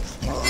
Oh.